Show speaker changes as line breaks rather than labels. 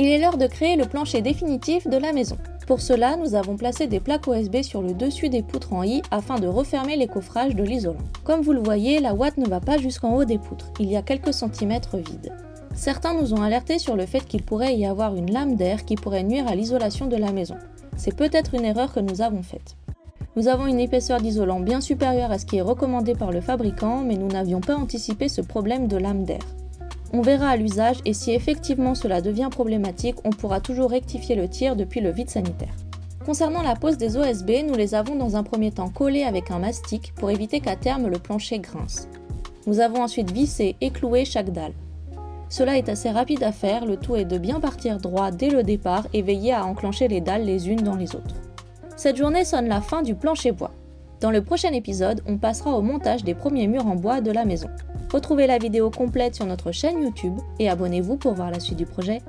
Il est l'heure de créer le plancher définitif de la maison. Pour cela, nous avons placé des plaques OSB sur le dessus des poutres en I afin de refermer les coffrages de l'isolant. Comme vous le voyez, la ouate ne va pas jusqu'en haut des poutres, il y a quelques centimètres vides. Certains nous ont alerté sur le fait qu'il pourrait y avoir une lame d'air qui pourrait nuire à l'isolation de la maison. C'est peut-être une erreur que nous avons faite. Nous avons une épaisseur d'isolant bien supérieure à ce qui est recommandé par le fabricant, mais nous n'avions pas anticipé ce problème de lame d'air. On verra à l'usage et si effectivement cela devient problématique, on pourra toujours rectifier le tir depuis le vide sanitaire. Concernant la pose des OSB, nous les avons dans un premier temps collés avec un mastic pour éviter qu'à terme le plancher grince. Nous avons ensuite vissé et cloué chaque dalle. Cela est assez rapide à faire, le tout est de bien partir droit dès le départ et veiller à enclencher les dalles les unes dans les autres. Cette journée sonne la fin du plancher bois. Dans le prochain épisode, on passera au montage des premiers murs en bois de la maison. Retrouvez la vidéo complète sur notre chaîne YouTube et abonnez-vous pour voir la suite du projet.